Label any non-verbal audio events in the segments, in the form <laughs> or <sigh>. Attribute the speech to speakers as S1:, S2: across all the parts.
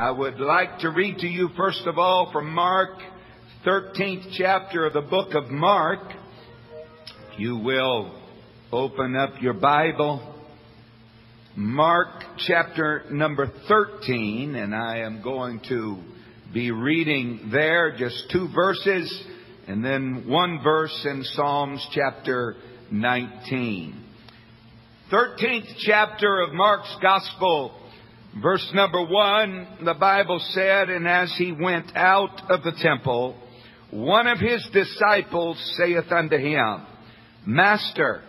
S1: I would like to read to you, first of all, from Mark, 13th chapter of the book of Mark. You will open up your Bible, Mark chapter number 13, and I am going to be reading there just two verses and then one verse in Psalms chapter 19. 13th chapter of Mark's Gospel Verse number one, the Bible said, And as he went out of the temple, one of his disciples saith unto him, Master,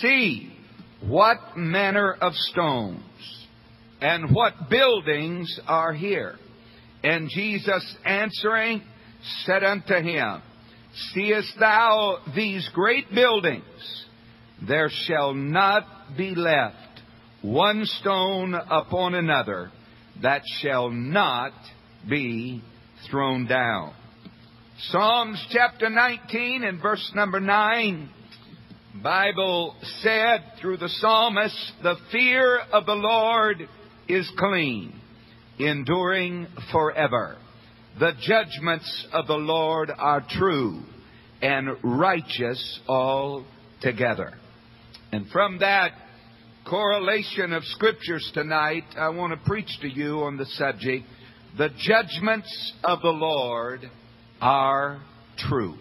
S1: see what manner of stones and what buildings are here. And Jesus answering said unto him, Seest thou these great buildings? There shall not be left one stone upon another that shall not be thrown down. Psalms chapter 19 and verse number 9. Bible said through the psalmist, the fear of the Lord is clean, enduring forever. The judgments of the Lord are true and righteous altogether. And from that correlation of scriptures tonight, I want to preach to you on the subject the judgments of the Lord are true.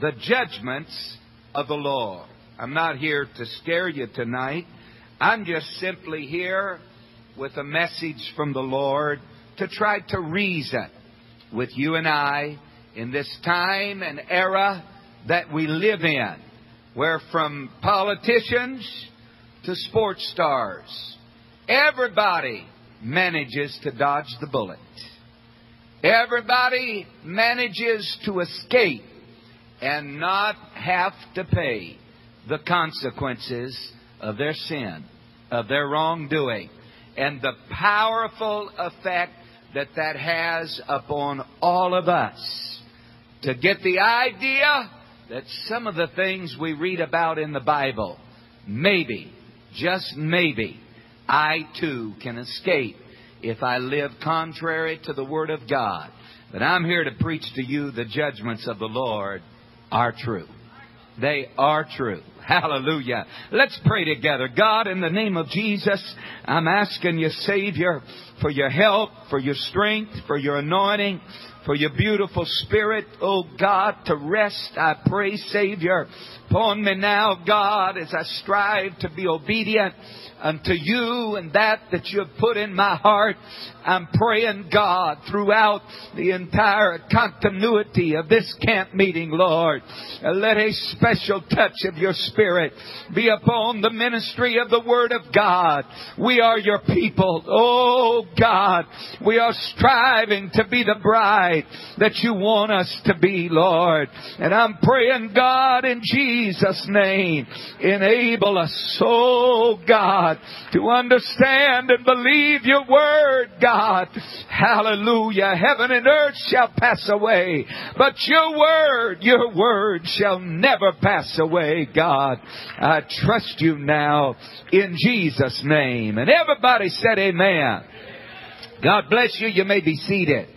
S1: The judgments of the Lord. I'm not here to scare you tonight. I'm just simply here with a message from the Lord to try to reason with you and I in this time and era that we live in, where from politicians to sports stars. Everybody manages to dodge the bullet. Everybody manages to escape and not have to pay the consequences of their sin, of their wrongdoing, and the powerful effect that that has upon all of us. To get the idea that some of the things we read about in the Bible, maybe just maybe, I too can escape if I live contrary to the Word of God. But I'm here to preach to you the judgments of the Lord are true. They are true. <laughs> Hallelujah. Let's pray together. God, in the name of Jesus, I'm asking you, Savior, for your help, for your strength, for your anointing, for your beautiful spirit, oh God, to rest, I pray, Savior, upon me now, God, as I strive to be obedient unto you and that that you have put in my heart. I'm praying, God, throughout the entire continuity of this camp meeting, Lord. Let a special touch of your Spirit be upon the ministry of the Word of God. We are your people. Oh, God, we are striving to be the bride that you want us to be, Lord. And I'm praying, God, in Jesus' name, enable us, oh, God, to understand and believe your Word. God. Hallelujah. Heaven and earth shall pass away, but your word, your word shall never pass away, God. I trust you now in Jesus' name. And everybody said amen. God bless you. You may be seated.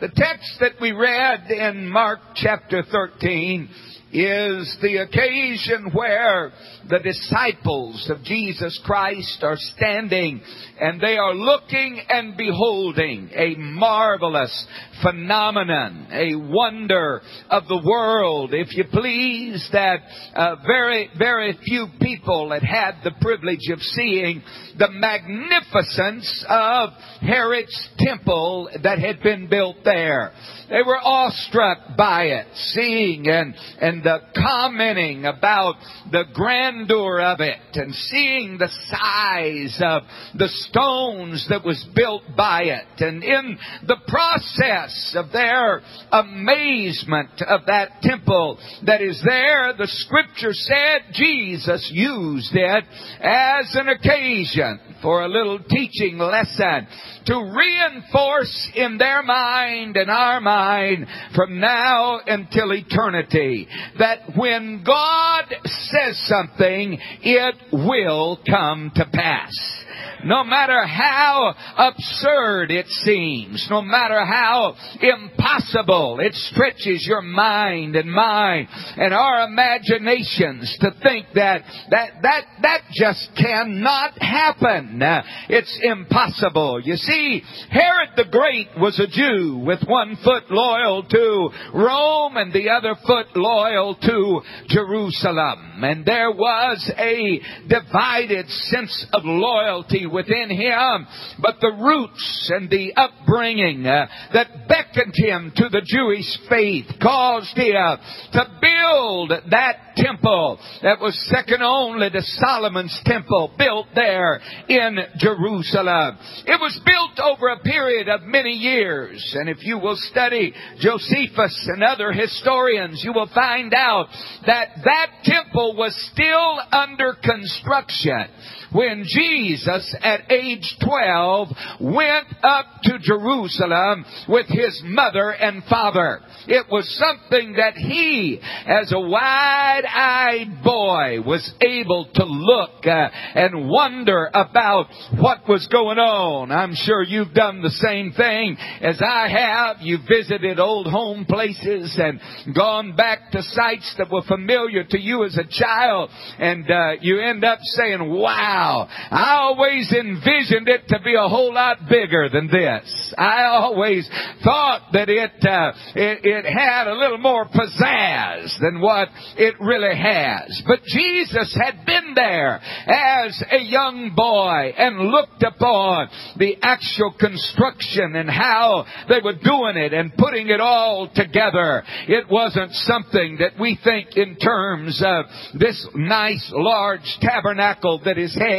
S1: The text that we read in Mark chapter 13 is the occasion where the disciples of Jesus Christ are standing and they are looking and beholding a marvelous phenomenon, a wonder of the world, if you please, that uh, very, very few people had had the privilege of seeing the magnificence of Herod's temple that had been built there. They were awestruck by it, seeing and, and uh, commenting about the grandeur of it and seeing the size of the stones that was built by it. And in the process of their amazement of that temple that is there, the scripture said Jesus used it as an occasion for a little teaching lesson to reinforce in their mind and our mind from now until eternity that when God says something, it will come to pass. No matter how absurd it seems, no matter how impossible it stretches your mind and mine and our imaginations to think that that that that just cannot happen. It's impossible. You see, Herod the Great was a Jew with one foot loyal to Rome and the other foot loyal to Jerusalem. And there was a divided sense of loyalty within him, but the roots and the upbringing uh, that beckoned him to the Jewish faith caused him to build that temple that was second only to Solomon's temple built there in Jerusalem. It was built over a period of many years, and if you will study Josephus and other historians, you will find out that that temple was still under construction when Jesus, at age 12, went up to Jerusalem with his mother and father. It was something that he, as a wide-eyed boy, was able to look uh, and wonder about what was going on. I'm sure you've done the same thing as I have. You visited old home places and gone back to sites that were familiar to you as a child, and uh, you end up saying, "Wow." Wow. I always envisioned it to be a whole lot bigger than this. I always thought that it, uh, it, it had a little more pizzazz than what it really has. But Jesus had been there as a young boy and looked upon the actual construction and how they were doing it and putting it all together. It wasn't something that we think in terms of this nice large tabernacle that is here.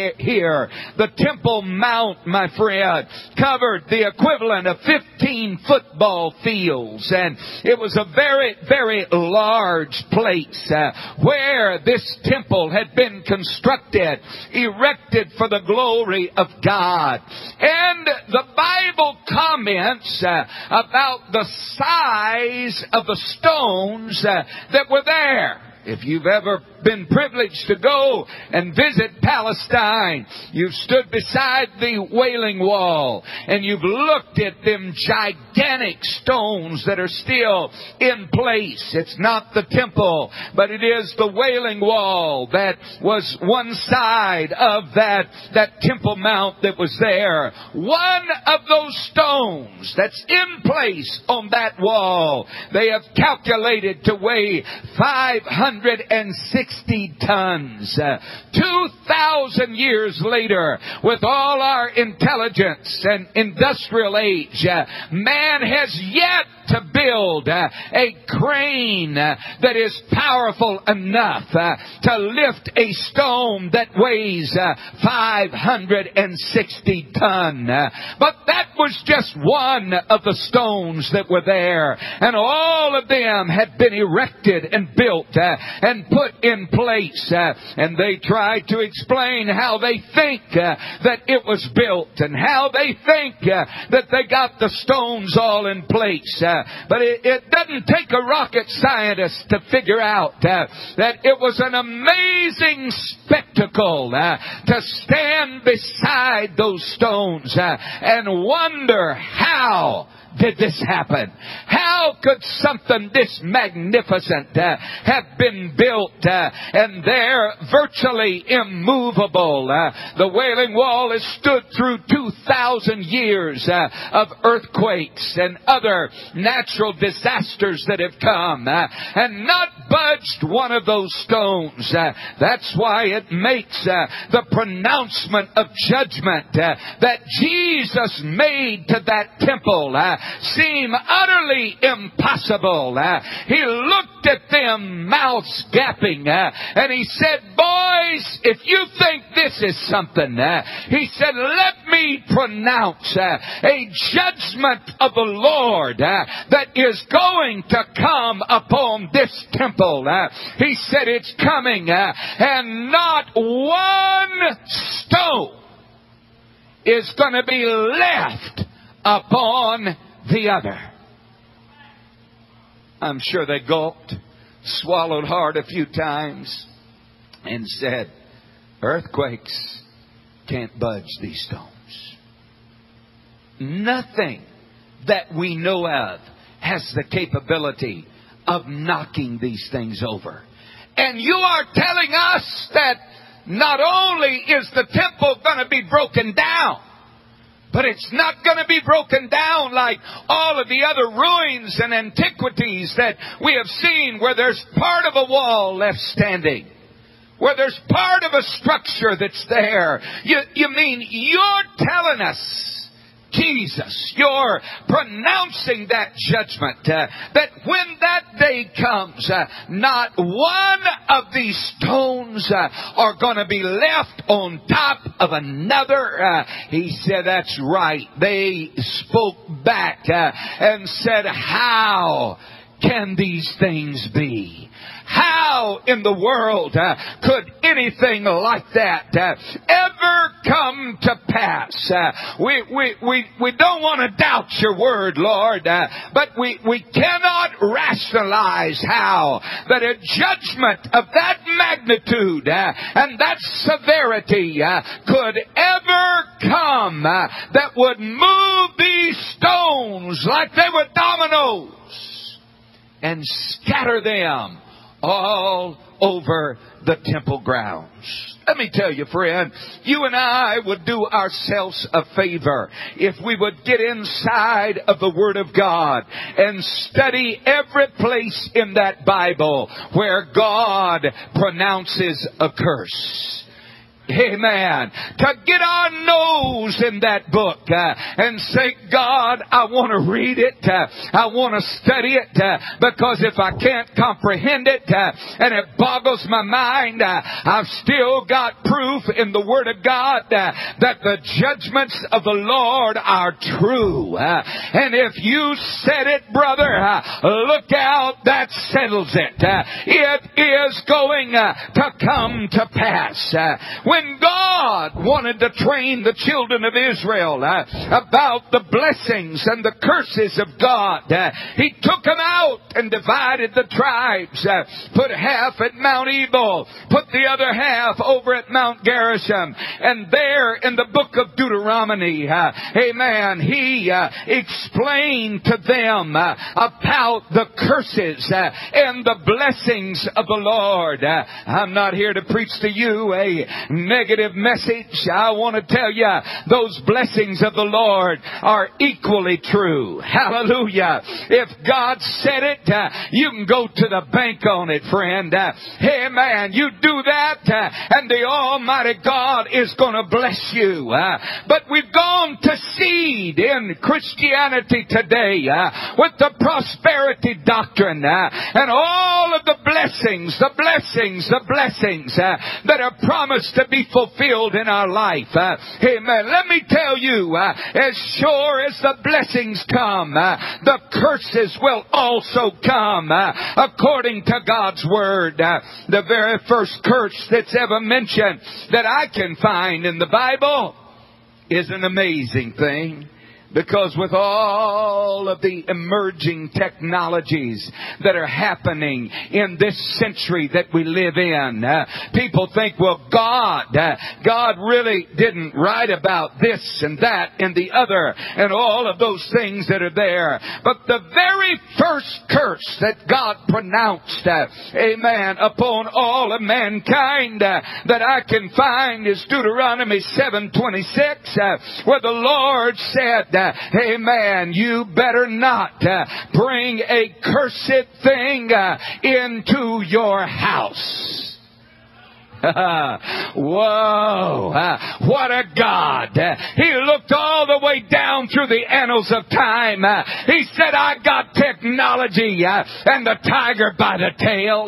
S1: The Temple Mount, my friend, covered the equivalent of 15 football fields. And it was a very, very large place uh, where this temple had been constructed, erected for the glory of God. And the Bible comments uh, about the size of the stones uh, that were there. If you've ever been privileged to go and visit Palestine. You've stood beside the Wailing Wall and you've looked at them gigantic stones that are still in place. It's not the temple, but it is the Wailing Wall that was one side of that, that Temple Mount that was there. One of those stones that's in place on that wall, they have calculated to weigh 560 60 tons. Uh, 2,000 years later, with all our intelligence and industrial age, uh, man has yet to build uh, a crane uh, that is powerful enough uh, to lift a stone that weighs uh, 560 ton. Uh, but that was just one of the stones that were there. And all of them had been erected and built uh, and put in place. And they tried to explain how they think that it was built and how they think that they got the stones all in place. But it, it doesn't take a rocket scientist to figure out uh, that it was an amazing spectacle uh, to stand beside those stones uh, and wonder how did this happen? How could something this magnificent uh, have been built uh, and they're virtually immovable? Uh, the Wailing Wall has stood through 2,000 years uh, of earthquakes and other natural disasters that have come uh, and not budged one of those stones. Uh, that's why it makes the pronouncement of judgment that Jesus made to that temple seem utterly impossible. Uh, he looked at them, mouths gaping, uh, and he said, Boys, if you think this is something, uh, he said, Let me pronounce a judgment of the Lord that is going to come upon this temple. He said, It's coming, and not one stone is going to be left upon the other. I'm sure they gulped, swallowed hard a few times, and said, Earthquakes can't budge these stones. Nothing that we know of has the capability of knocking these things over. And you are telling us that not only is the temple going to be broken down, but it's not going to be broken down like all of the other ruins and antiquities that we have seen where there's part of a wall left standing. Where there's part of a structure that's there. You, you mean you're telling us Jesus. You're pronouncing that judgment. Uh, that when that day comes, uh, not one of these stones uh, are going to be left on top of another. Uh, he said, that's right. They spoke back uh, and said, how can these things be? How in the world uh, could anything like that uh, ever come to pass? Uh, we, we, we, we don't want to doubt your word, Lord, uh, but we, we cannot rationalize how that a judgment of that magnitude uh, and that severity uh, could ever come that would move these stones like they were dominoes and scatter them all over the temple grounds. Let me tell you, friend, you and I would do ourselves a favor if we would get inside of the Word of God and study every place in that Bible where God pronounces a curse. Amen. To get our nose in that book uh, and say, God, I want to read it. Uh, I want to study it uh, because if I can't comprehend it uh, and it boggles my mind, uh, I've still got proof in the Word of God uh, that the judgments of the Lord are true. and if you said it, brother, look out. That settles it. it is going to come to pass. when when God wanted to train the children of Israel uh, about the blessings and the curses of God, uh, He took them out and divided the tribes, uh, put half at Mount Ebal, put the other half over at Mount Gerizim, and there in the book of Deuteronomy, uh, amen, He uh, explained to them uh, about the curses and the blessings of the Lord. I'm not here to preach to you a negative message, I want to tell you those blessings of the Lord are equally true. Hallelujah. If God said it, uh, you can go to the bank on it, friend. Uh, hey man, you do that uh, and the Almighty God is going to bless you. Uh, but we've gone to seed in Christianity today uh, with the prosperity doctrine uh, and all of the blessings, the blessings, the blessings that are promised to be fulfilled in our life. Uh, amen. Let me tell you, uh, as sure as the blessings come, uh, the curses will also come uh, according to God's word. Uh, the very first curse that's ever mentioned that I can find in the Bible is an amazing thing. Because with all of the emerging technologies that are happening in this century that we live in, uh, people think, well, God, uh, God really didn't write about this and that and the other and all of those things that are there. But the very first curse that God pronounced, uh, amen, upon all of mankind uh, that I can find is Deuteronomy 7:26, uh, where the Lord said, uh, amen, you better not uh, bring a cursed thing uh, into your house. <laughs> Whoa, what a God. He looked all the way down through the annals of time. He said, I got technology and the tiger by the tail.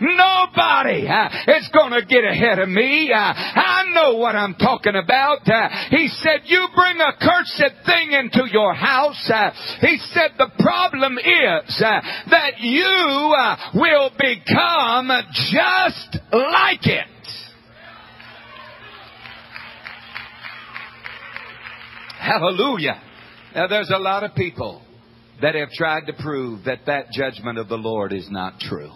S1: Nobody is going to get ahead of me. I know what I'm talking about. He said, you bring a cursed thing into your house. He said, the problem is that you will become just like it. Hallelujah. Now there's a lot of people that have tried to prove that that judgment of the Lord is not true.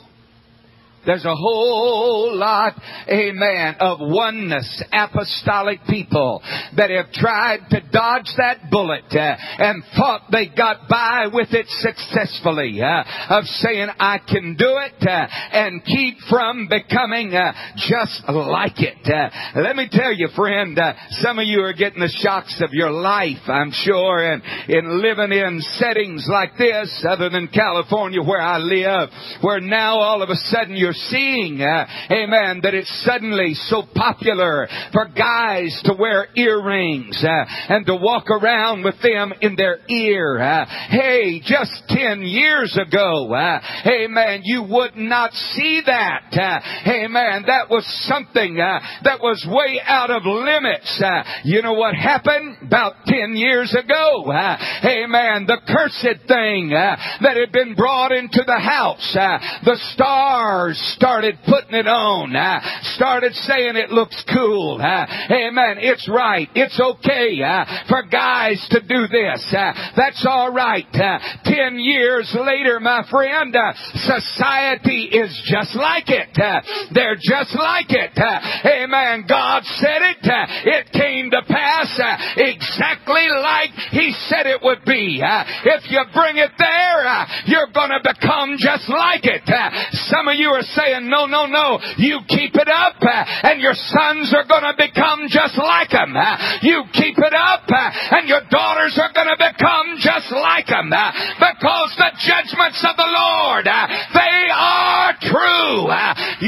S1: There's a whole lot, amen, of oneness, apostolic people that have tried to dodge that bullet uh, and thought they got by with it successfully, uh, of saying, I can do it uh, and keep from becoming uh, just like it. Uh, let me tell you, friend, uh, some of you are getting the shocks of your life, I'm sure, and in living in settings like this, other than California where I live, where now all of a sudden you're seeing, uh, amen, that it's suddenly so popular for guys to wear earrings uh, and to walk around with them in their ear. Uh, hey, just 10 years ago, uh, amen, you would not see that. Uh, amen, that was something uh, that was way out of limits. Uh, you know what happened about 10 years ago? Uh, amen, the cursed thing that had been brought into the house. The stars started putting it on, uh, started saying it looks cool. Uh, amen. It's right. It's okay uh, for guys to do this. Uh, that's all right. Uh, ten years later, my friend, uh, society is just like it. Uh, they're just like it. Uh, amen. God said it. Uh, it came to pass uh, exactly like He said it would be. Uh, if you bring it there, uh, you're going to become just like it. Uh, some of you are saying, no, no, no. You keep it up, uh, and your sons are going to become just like them. Uh, you keep it up, uh, and your daughters are going to become just like them. Because the judgments of the Lord, they are true.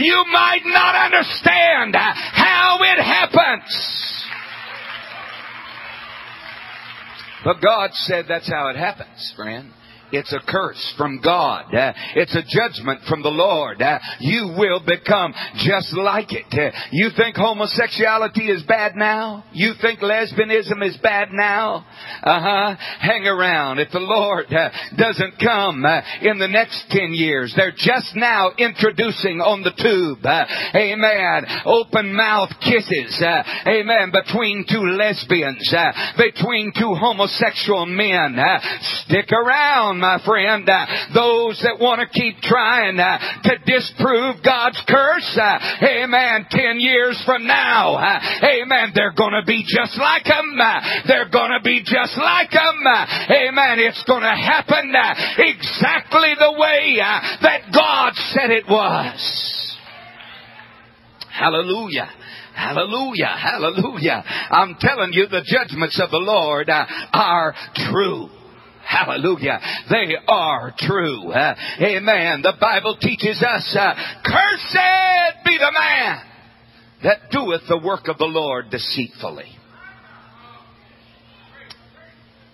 S1: You might not understand how it happens. But God said that's how it happens, friend. It's a curse from God. It's a judgment from the Lord. You will become just like it. You think homosexuality is bad now? You think lesbianism is bad now? Uh huh. Hang around. If the Lord doesn't come in the next 10 years, they're just now introducing on the tube, amen, open mouth kisses, amen, between two lesbians, between two homosexual men. Stick around my friend. Uh, those that want to keep trying uh, to disprove God's curse, uh, amen, 10 years from now, amen, they're going to be just like them. They're going to be just like them. Amen. It's going to happen exactly the way that God said it was. Hallelujah. Hallelujah. Hallelujah. I'm telling you, the judgments of the Lord are true. Hallelujah. They are true. Uh, amen. The Bible teaches us, uh, cursed be the man that doeth the work of the Lord deceitfully.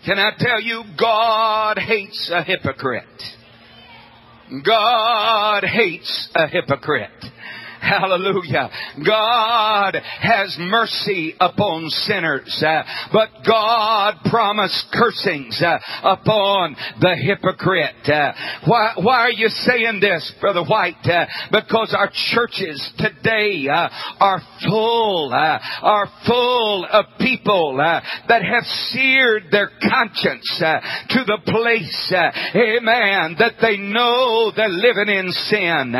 S1: Can I tell you, God hates a hypocrite. God hates a hypocrite. <laughs> Hallelujah. God has mercy upon sinners, uh, but God promised cursings uh, upon the hypocrite. Uh, why, why are you saying this, Brother White? Uh, because our churches today uh, are full, uh, are full of people that have seared their conscience to the place, amen, that they know they're living in sin.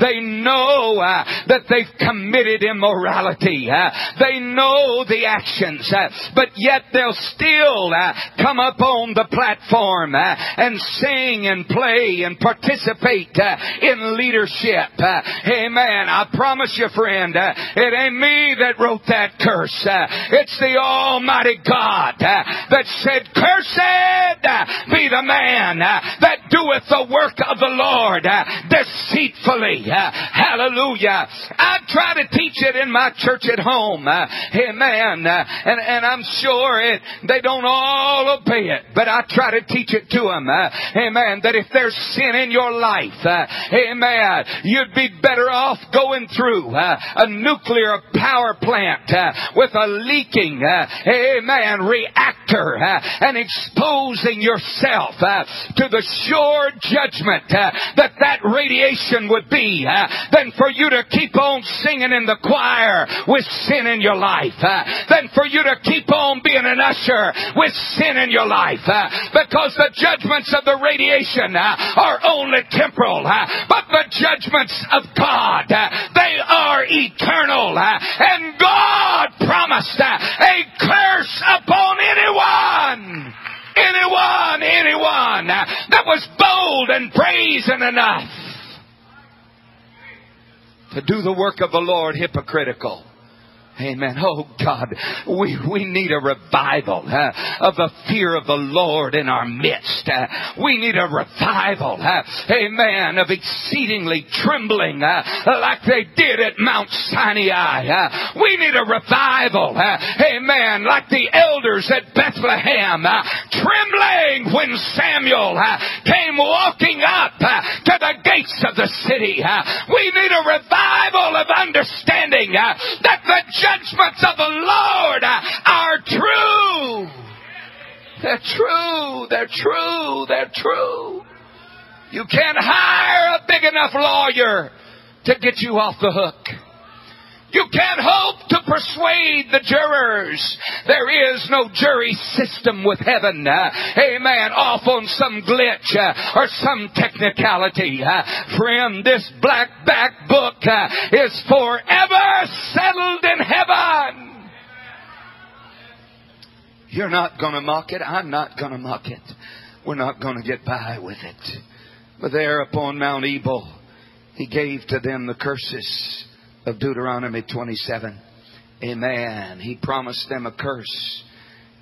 S1: they know that they've committed immorality. Uh, they know the actions, uh, but yet they'll still uh, come up on the platform uh, and sing and play and participate uh, in leadership. Uh, amen. I promise you, friend, it ain't me that wrote that curse. it's the Almighty God that said, Cursed be the man that doeth the work of the Lord deceitfully. hallelujah. I try to teach it in my church at home. Uh, amen. Uh, and, and I'm sure it, they don't all obey it, but I try to teach it to them. Uh, amen. That if there's sin in your life, uh, amen, you'd be better off going through uh, a nuclear power plant uh, with a leaking, amen, reactor and exposing yourself to the sure judgment uh, that that radiation would be uh, than for you to keep on singing in the choir with sin in your life, uh, than for you to keep on being an usher with sin in your life, uh, because the judgments of the radiation uh, are only temporal, uh, but the judgments of God, they are eternal, and God promised a curse upon anyone anyone, anyone that was bold and brazen enough to do the work of the Lord hypocritical. Amen. Oh God, we, we need a revival uh, of the fear of the Lord in our midst. Uh, we need a revival, uh, amen, of exceedingly trembling like they did at Mount Sinai. We need a revival, amen, like the elders at Bethlehem, trembling when Samuel came walking up to the gates of the city. we need a revival of understanding that the judgments of the Lord are true. They're true. They're true. They're true. You can't hire a big enough lawyer to get you off the hook. You can't hope to persuade the jurors. There is no jury system with heaven. Uh, amen. Off on some glitch uh, or some technicality. Uh, friend, this black back book uh, is forever settled in heaven. You're not going to mock it. I'm not going to mock it. We're not going to get by with it. But there upon Mount Ebal, he gave to them the curses of Deuteronomy 27. Amen. He promised them a curse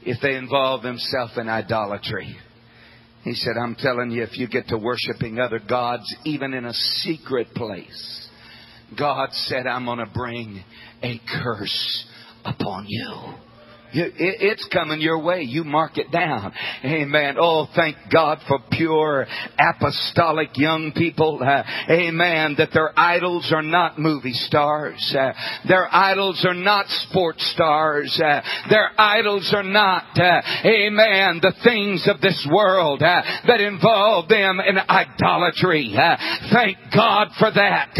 S1: if they involve themselves in idolatry. He said, I'm telling you, if you get to worshiping other gods, even in a secret place, God said, I'm going to bring a curse upon you. It's coming your way. You mark it down. Amen. Oh, thank God for pure apostolic young people. Uh, amen. That their idols are not movie stars. Uh, their idols are not sports stars. Uh, their idols are not, uh, amen, the things of this world uh, that involve them in idolatry. Uh, thank God for that.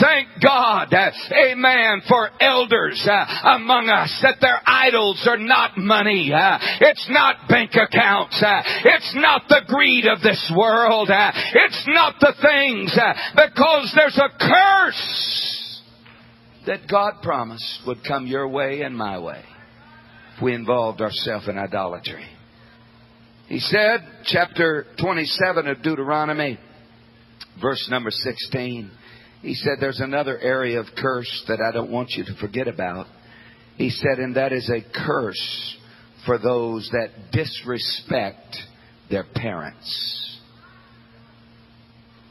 S1: thank God, amen, for elders among us that their idols are not money. It's not bank accounts. It's not the greed of this world. It's not the things because there's a curse that God promised would come your way and my way if we involved ourselves in idolatry. He said, chapter 27 of Deuteronomy, verse number 16, he said, There's another area of curse that I don't want you to forget about. He said, and that is a curse for those that disrespect their parents.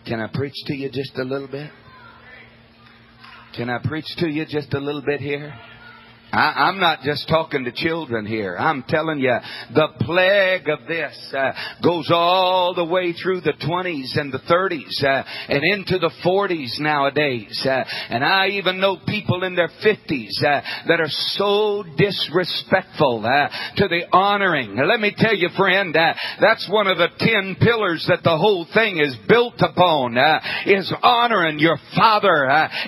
S1: Can I preach to you just a little bit? Can I preach to you just a little bit here? I, am not just talking to children here. I'm telling you, the plague of this uh, goes all the way through the 20s and the 30s uh, and into the 40s nowadays. Uh, and I even know people in their 50s uh, that are so disrespectful uh, to the honoring. Let me tell you, friend, uh, that's one of the ten pillars that the whole thing is built upon, is honoring your father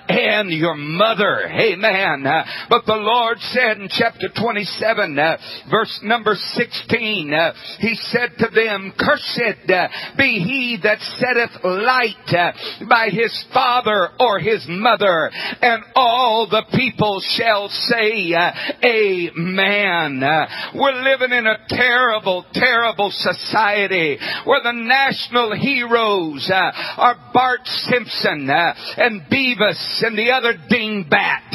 S1: and your mother. Amen. but the Lord Lord said in chapter 27, uh, verse number 16, uh, He said to them, Cursed uh, be he that setteth light uh, by his father or his mother, and all the people shall say, uh, Amen. We're living in a terrible, terrible society where the national heroes are Bart Simpson and Beavis and the other dingbat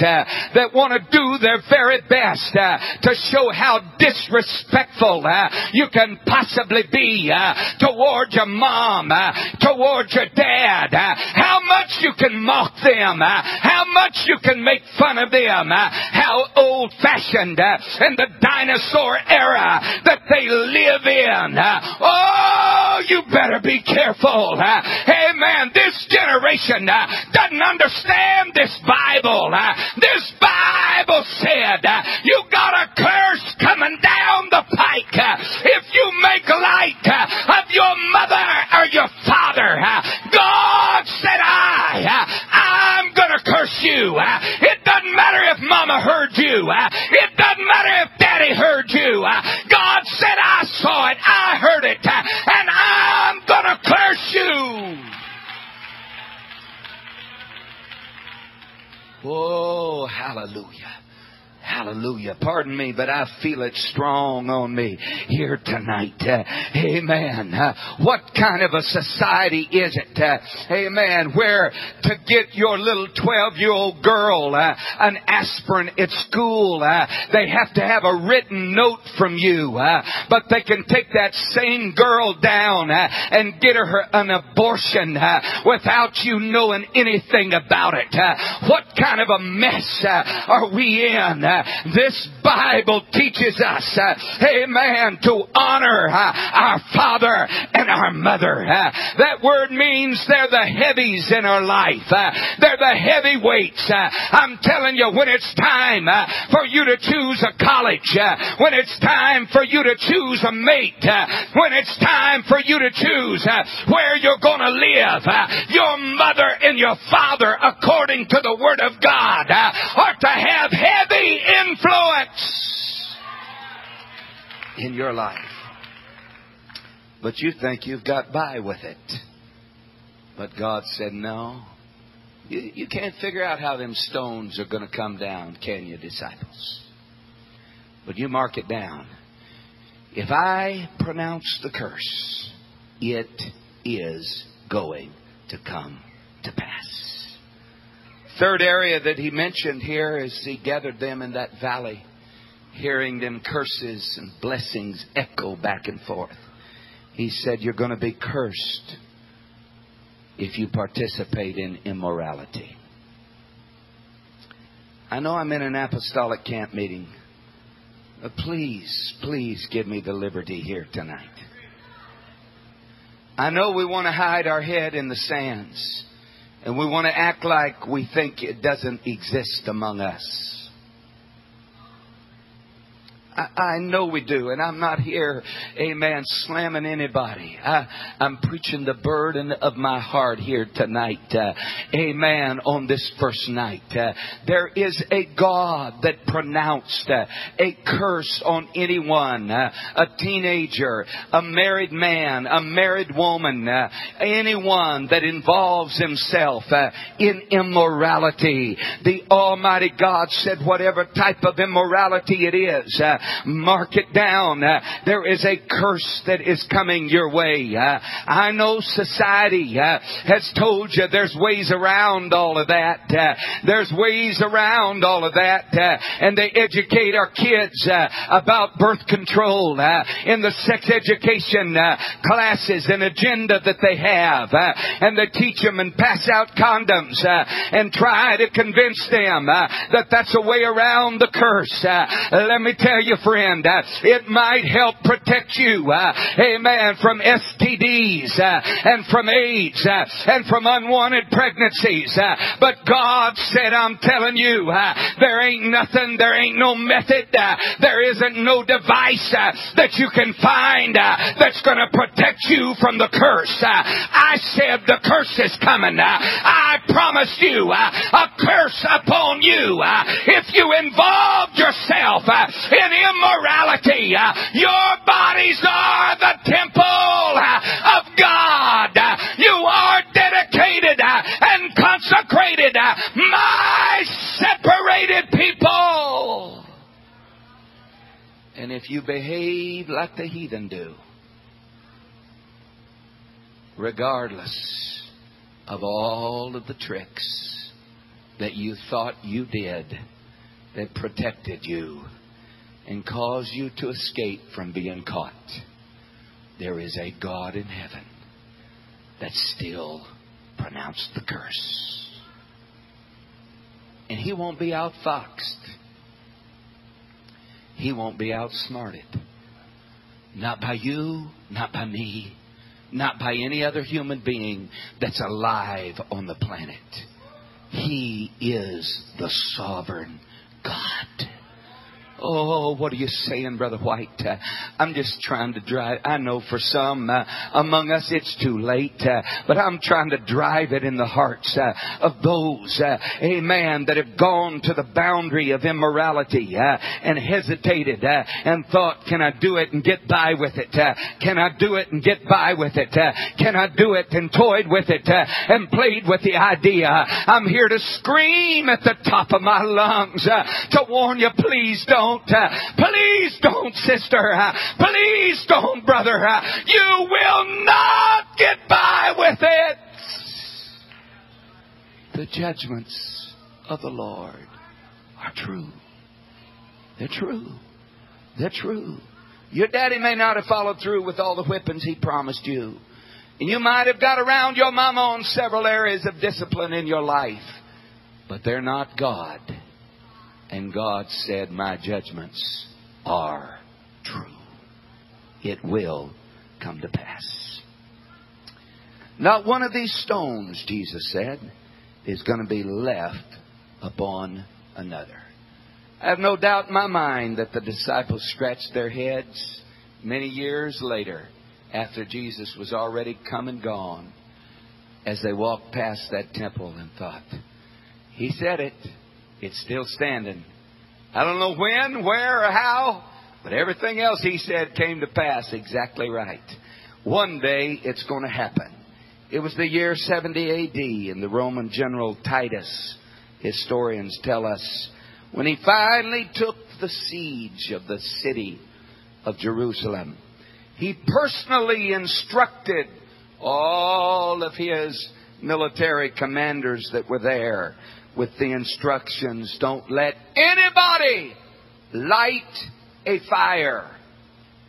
S1: that want to do their very best uh, to show how disrespectful uh, you can possibly be uh, toward your mom, uh, toward your dad, uh, how much you can mock them, uh, how much you can make fun of them, how old fashioned in the dinosaur era that they live in. oh, you better be careful. Amen. This generation uh, doesn't understand this Bible. This Bible said uh, you got a curse coming down the pike uh, if you make light of your mother or your father. God said, I, I'm gonna curse you. It doesn't matter if mama heard you. It doesn't matter if daddy heard you. Hallelujah. Pardon me, but I feel it strong on me here tonight. Uh, amen. Uh, what kind of a society is it? Uh, amen. Where to get your little 12 year old girl uh, an aspirin at school, uh, they have to have a written note from you. Uh, but they can take that same girl down and get her an abortion without you knowing anything about it. what kind of a mess are we in? This Bible teaches us, uh, amen, to honor uh, our father and our mother. Uh, that word means they're the heavies in our life. Uh, they're the heavyweights. Uh, I'm telling you, when it's time uh, for you to choose a college, when it's time for you to choose a mate, when it's time for you to choose where you're going to live, your mother and your father, according to the Word of God, are to have heavy influence in your life. But you think you've got by with it. But God said, no. You, you can't figure out how them stones are going to come down, can you, disciples? But you mark it down. If I pronounce the curse, it is going to come to pass. Third area that he mentioned here is he gathered them in that valley, hearing them curses and blessings echo back and forth. He said, You're going to be cursed if you participate in immorality. I know I'm in an apostolic camp meeting. But please, please give me the liberty here tonight. I know we want to hide our head in the sands. And we want to act like we think it doesn't exist among us. I, know we do, and I'm not here, amen, slamming anybody. I, I'm preaching the burden of my heart here tonight, uh, amen, on this first night. Uh, there is a God that pronounced uh, a curse on anyone, uh, a teenager, a married man, a married woman, uh, anyone that involves himself uh, in immorality. The Almighty God said, whatever type of immorality it is, mark it down. Uh, there is a curse that is coming your way. Uh, I know society uh, has told you there's ways around all of that. Uh, there's ways around all of that. Uh, and they educate our kids uh, about birth control in the sex education classes and agenda that they have. and they teach them and pass out condoms and try to convince them that that's a way around the curse. let me tell you, friend. Uh, it might help protect you, uh, amen, from STDs uh, and from AIDS uh, and from unwanted pregnancies. Uh, but God said, I'm telling you, uh, there ain't nothing, there ain't no method, there isn't no device that you can find that's going to protect you from the curse. I said the curse is coming. I promised you a curse upon you if you involved yourself in immorality. Your bodies are the temple of God. You are dedicated and consecrated, my separated people. And if you behave like the heathen do, regardless of all of the tricks that you thought you did that protected you, and cause you to escape from being caught, there is a God in heaven that still pronounced the curse. And he won't be outfoxed. He won't be outsmarted. Not by you, not by me, not by any other human being that's alive on the planet. He is the sovereign God. Oh, what are you saying, Brother White? Uh, I'm just trying to drive. I know for some uh, among us it's too late, uh, but I'm trying to drive it in the hearts uh, of those, uh, amen, that have gone to the boundary of immorality and hesitated and thought, can I do it and get by with it? can I do it and get by with it? can I do it and toyed with it and played with the idea? I'm here to scream at the top of my lungs to warn you, please don't don't. Uh, please don't, sister. Uh, please don't, brother. Uh, you will not get by with it. The judgments of the Lord are true. They're true. They're true. Your daddy may not have followed through with all the whippings he promised you. And you might have got around your mama on several areas of discipline in your life. But they're not God. And God said, My judgments are true. It will come to pass. Not one of these stones, Jesus said, is going to be left upon another. I have no doubt in my mind that the disciples scratched their heads many years later after Jesus was already come and gone as they walked past that temple and thought, He said it. It's still standing. I don't know when, where, or how, but everything else he said came to pass exactly right. One day it's going to happen. It was the year 70 AD, and the Roman general Titus, historians tell us, when he finally took the siege of the city of Jerusalem, he personally instructed all of his military commanders that were there with the instructions don't let anybody light a fire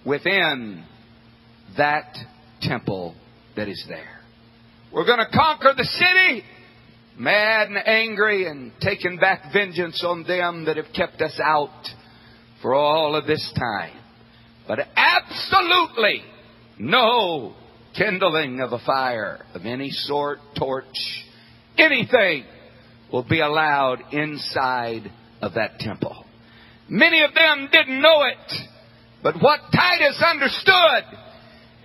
S1: within that temple that is there. We're going to conquer the city, mad and angry, and taking back vengeance on them that have kept us out for all of this time. But absolutely no kindling of a fire of any sort, torch, anything will be allowed inside of that temple. Many of them didn't know it, but what Titus understood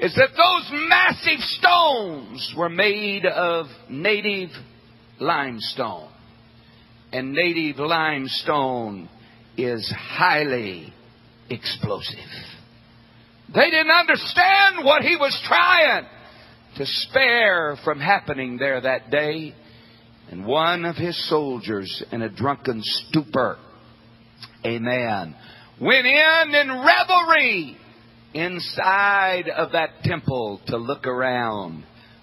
S1: is that those massive stones were made of native limestone. And native limestone is highly explosive. They didn't understand what he was trying to spare from happening there that day. And one of his soldiers in a drunken stupor, amen, went in in revelry inside of that temple to look around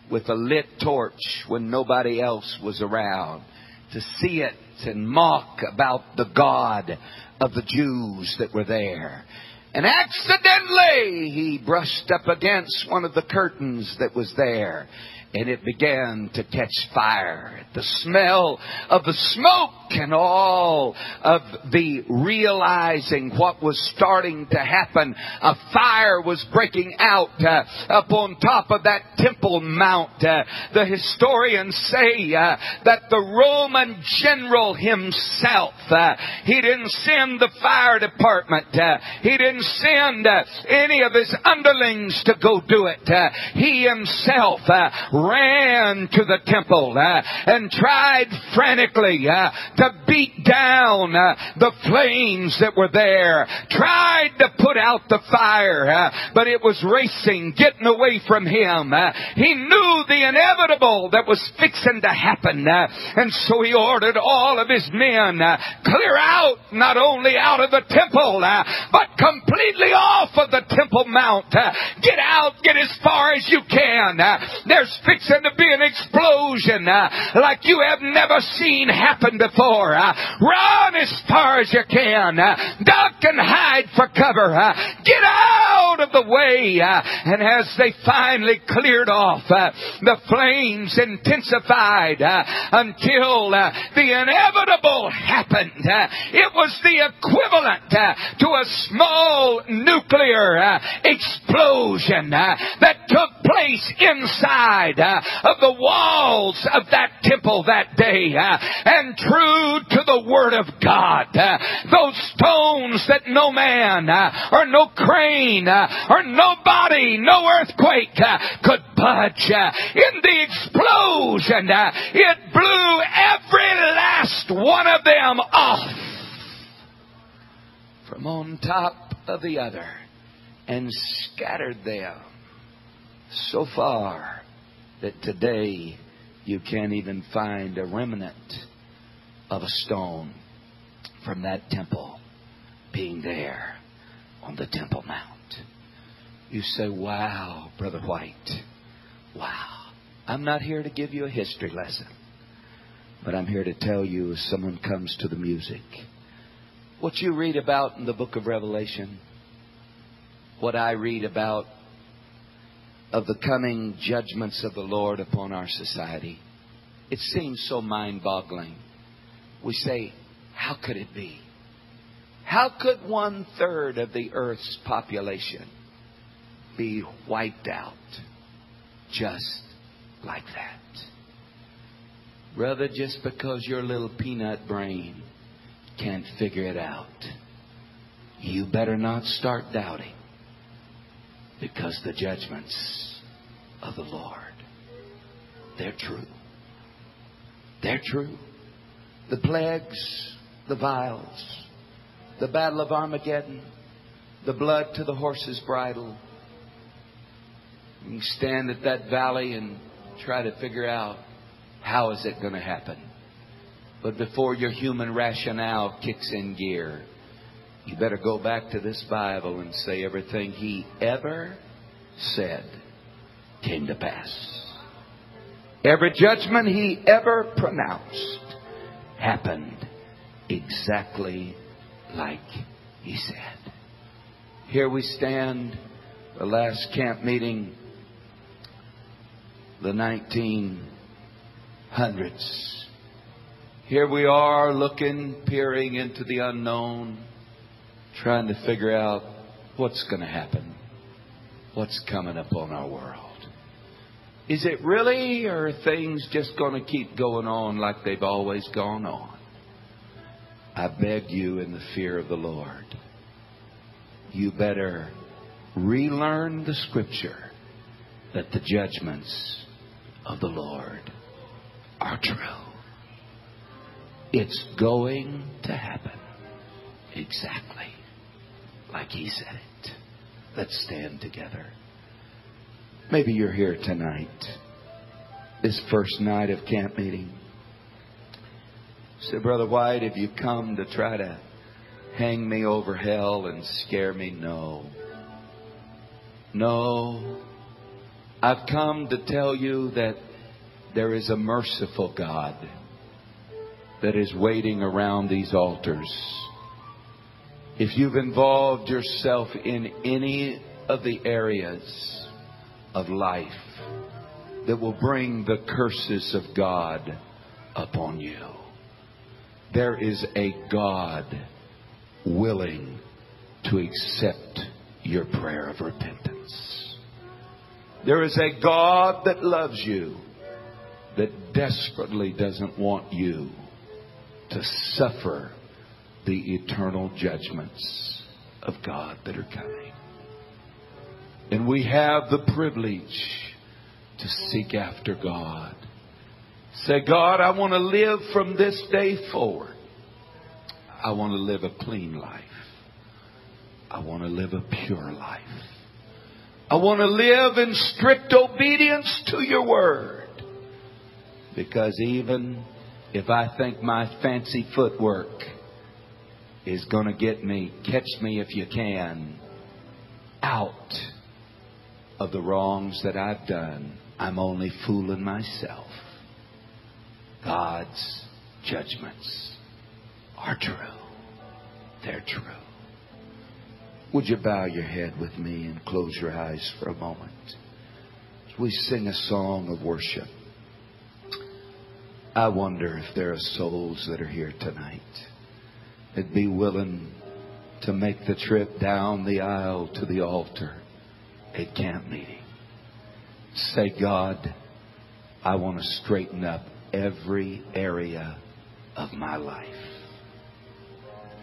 S1: with a lit torch when nobody else was around to see it and mock about the God of the Jews that were there. And accidentally he brushed up against one of the curtains that was there and it began to catch fire. The smell of the smoke and all of the realizing what was starting to happen. A fire was breaking out uh, up on top of that temple mount. Uh, the historians say uh, that the Roman general himself, uh, he didn't send the fire department. Uh, he didn't send uh, any of his underlings to go do it. he himself ran to the temple uh, and tried frantically uh, to beat down uh, the flames that were there, tried to put out the fire, uh, but it was racing, getting away from him. Uh. He knew the inevitable that was fixing to happen, uh, and so he ordered all of his men clear out, not only out of the temple, but completely off of the temple mount. get out, get as far as you can. there's fixing to be an explosion uh, like you have never seen happen before. Uh, run as far as you can. Uh, duck and hide for cover. Uh, get out of the way. Uh, and as they finally cleared off, uh, the flames intensified until the inevitable happened. it was the equivalent to a small nuclear explosion that took place inside uh, of the walls of that temple that day. Uh, and true to the Word of God, uh, those stones that no man uh, or no crane uh, or nobody, no earthquake uh, could budge. in the explosion, it blew every last one of them off from on top of the other and scattered them so far that today you can't even find a remnant of a stone from that temple being there on the Temple Mount. You say, Wow, Brother White. Wow. I'm not here to give you a history lesson, but I'm here to tell you as someone comes to the music. What you read about in the book of Revelation, what I read about of the coming judgments of the Lord upon our society, it seems so mind boggling. We say, How could it be? How could one third of the earth's population be wiped out just like that? Brother, just because your little peanut brain can't figure it out, you better not start doubting because the judgments of the Lord, they're true. They're true. The plagues, the vials, the Battle of Armageddon, the blood to the horse's bridle. You stand at that valley and try to figure out how is it going to happen. But before your human rationale kicks in gear, you better go back to this Bible and say everything he ever said came to pass. Every judgment he ever pronounced happened exactly like he said. Here we stand, the last camp meeting, the 1900s. Here we are looking, peering into the unknown, trying to figure out what's going to happen, what's coming upon our world. Is it really, or are things just going to keep going on like they've always gone on? I beg you in the fear of the Lord, you better relearn the scripture that the judgments of the Lord are true. It's going to happen exactly like He said it. Let's stand together. Maybe you're here tonight, this first night of camp meeting. Say, Brother White, have you come to try to hang me over hell and scare me? No. No. I've come to tell you that there is a merciful God that is waiting around these altars. If you've involved yourself in any of the areas of life that will bring the curses of God upon you, there is a God willing to accept your prayer of repentance. There is a God that loves you, that desperately doesn't want you to suffer the eternal judgments of God that are coming. And we have the privilege to seek after God Say, God, I want to live from this day forward. I want to live a clean life. I want to live a pure life. I want to live in strict obedience to your word. Because even if I think my fancy footwork is going to get me, catch me if you can, out of the wrongs that I've done, I'm only fooling myself. God's judgments are true. They're true. Would you bow your head with me and close your eyes for a moment? As we sing a song of worship, I wonder if there are souls that are here tonight that'd be willing to make the trip down the aisle to the altar at camp meeting. Say, God, I want to straighten up every area of my life.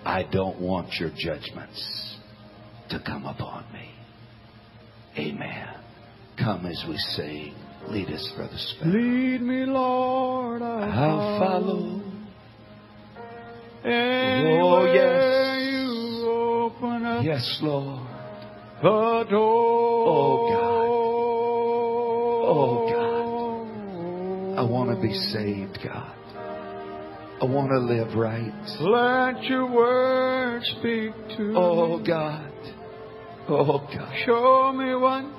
S1: I don't want your judgments to come upon me. Amen. Come as we sing. Lead us, Brother Sparrow.
S2: Lead me, Lord, I
S1: I'll follow.
S2: Anywhere oh,
S1: yes.
S2: you open up
S1: Yes, Lord.
S2: the door.
S1: Oh, God. Oh, God. I want to be saved, God. I want to live right.
S2: Let your word speak to
S1: Oh,
S2: me.
S1: God. Oh, God.
S2: Show me one.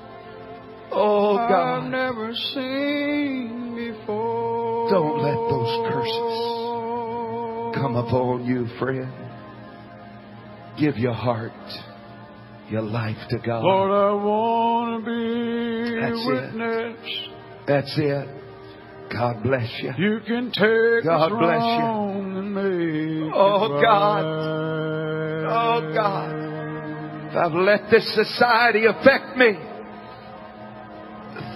S1: Oh, God.
S2: I've never seen before.
S1: Don't let those curses come upon you, friend. Give your heart, your life to God.
S2: Lord, I want to be
S1: That's
S2: a
S1: it.
S2: witness.
S1: That's it. God bless you.
S2: You can take
S1: God bless you.
S2: wrong and make
S1: Oh, God.
S2: right.
S1: Oh, God. I've let this society affect me,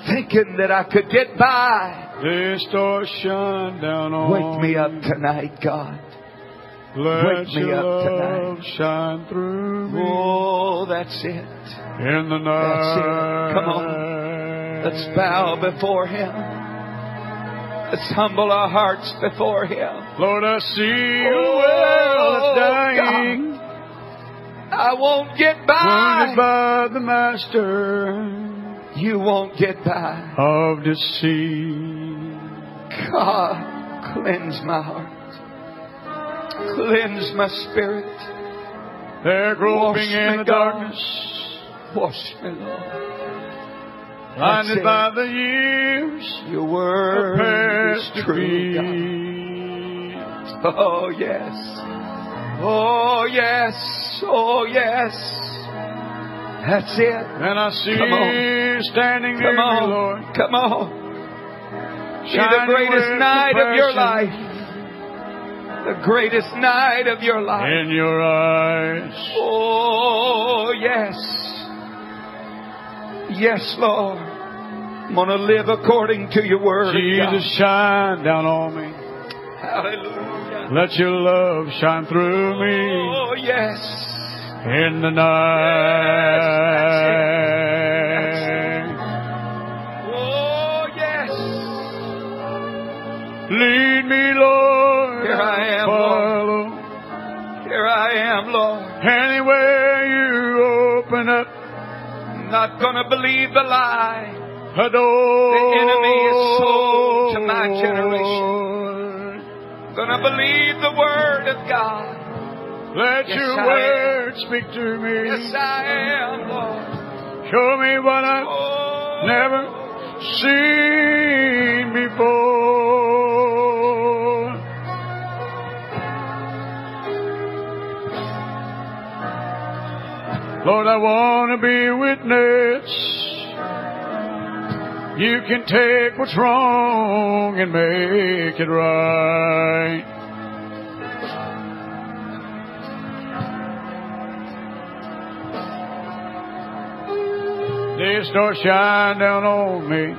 S1: thinking that I could get by,
S2: shine down on
S1: wake me up tonight, God.
S2: Let
S1: Wake me
S2: your
S1: up
S2: love
S1: tonight.
S2: shine through me
S1: Oh, that's it.
S2: in the night.
S1: That's it. Come on. Let's bow before Him. Let's humble our hearts before Him.
S2: Lord, I see
S1: Oh,
S2: a well dying,
S1: I won't get
S2: wounded
S1: by.
S2: by the master
S1: You won't get by.
S2: of deceit.
S1: God, cleanse my heart. Cleanse my spirit.
S2: They're groping
S1: Wash
S2: in the
S1: God.
S2: darkness,
S1: Wash me, Lord.
S2: blinded by the years
S1: Your word is true, God. Oh, yes. Oh, yes. Oh, yes. That's it.
S2: And I see
S1: Come on.
S2: you standing near
S1: Come
S2: me,
S1: on.
S2: Lord.
S1: Come on. Be the greatest night of your life. The greatest night of your life.
S2: In your eyes.
S1: Oh, yes. Yes, Lord. I'm going to live according to your word.
S2: Jesus, shine down on me.
S1: Hallelujah.
S2: Let your love shine through oh, me
S1: Oh, yes.
S2: in the night.
S1: Oh, yes.
S2: Lead me, Lord.
S1: Here I am,
S2: follow.
S1: Here I am, Lord.
S2: Anywhere you open up
S1: I'm not going to believe the lie. The enemy is sold to my generation. To believe the word of God.
S2: Let
S1: Yes,
S2: your
S1: I
S2: word speak to me.
S1: Yes, I am, Lord.
S2: Show me what I've
S1: Oh,
S2: never seen before. Lord, I want to be a witness. You can take what's wrong and make it right. They start shine down on me.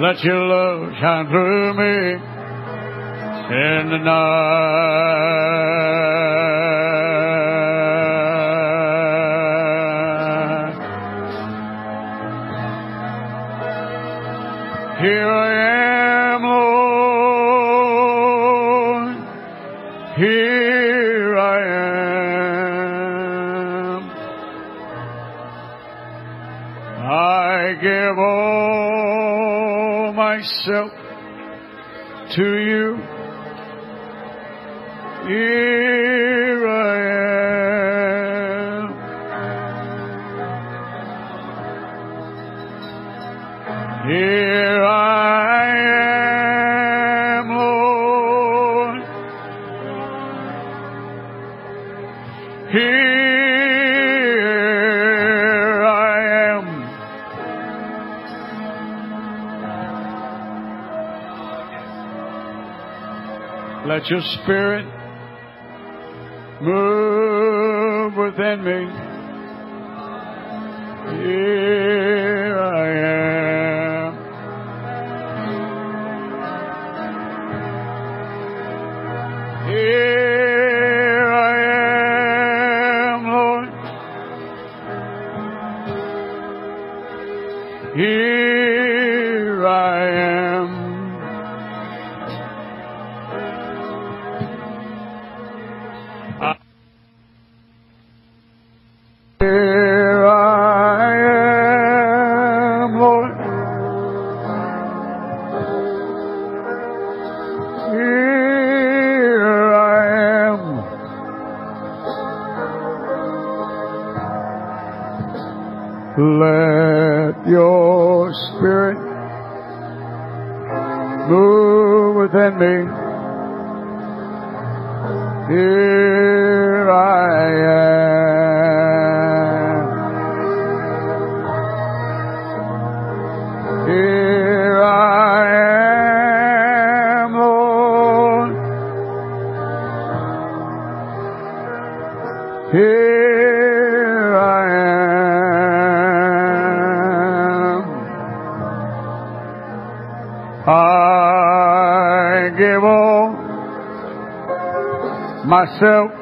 S2: Let your love shine through me in the night. Myself to you. Let your spirit move within me. Here
S3: myself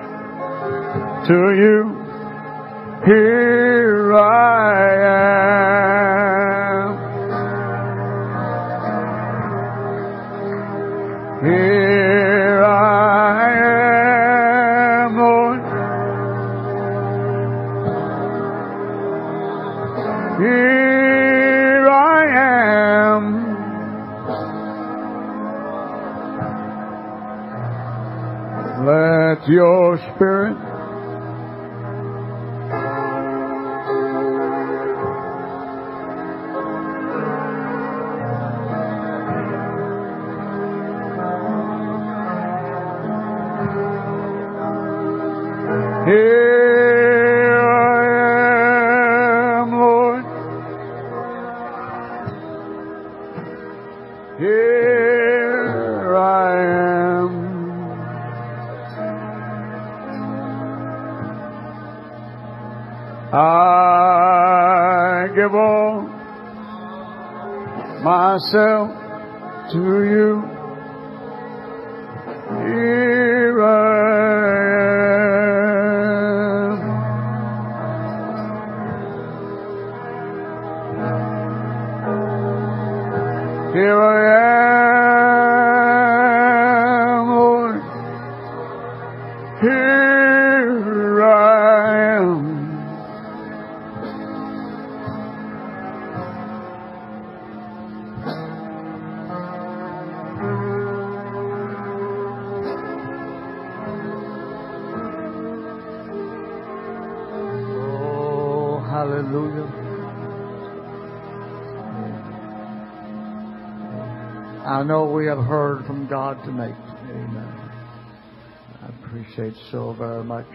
S3: Here from God to make. Amen. I appreciate so very much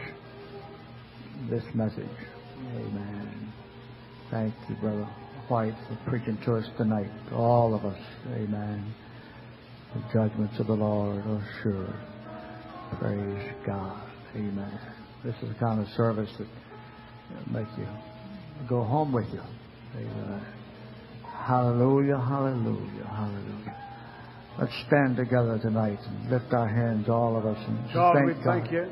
S3: this message. Amen. Thank you, Brother White, for preaching to us tonight, to all of us. Amen. The judgments of the Lord are sure. Praise God. Amen. This is the kind of service that make you go home with you. Amen. Hallelujah, hallelujah, hallelujah. Let's stand together tonight and lift our hands, all of us, and
S2: God,
S3: thank
S2: we
S3: God.
S2: thank you.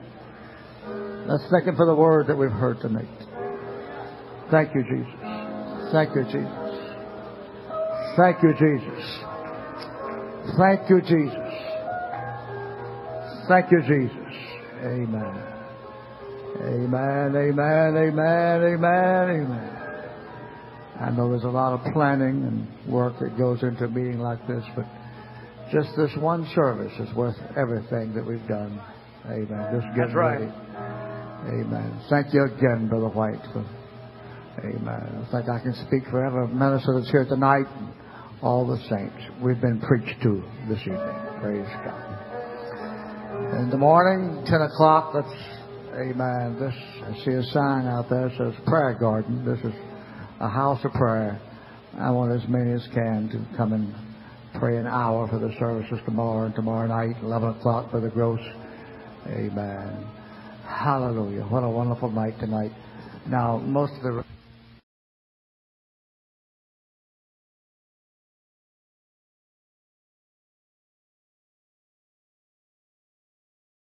S3: Let's thank Him for the word that we've heard tonight. Thank you, Jesus. Thank you, Jesus. Thank you, Jesus. Thank you, Jesus. Thank you, Jesus. Amen. Amen, amen, amen, amen, amen. I know there's a lot of planning and work that goes into a meeting like this, but just this one service is worth everything that we've done. Amen. Just get
S2: That's right.
S3: Amen. Thank you again, Brother White. For, amen. I think I can speak for every minister that's here tonight and all the saints. We've been preached to this evening. Praise God. In the morning, 10 o'clock, let's, amen. This, I see a sign out there that says prayer garden. This is a house of prayer. I want as many as can to come and pray an hour for the services tomorrow and tomorrow night, 11 o'clock for the gross. Amen. Hallelujah. What a wonderful night tonight. Now, most of the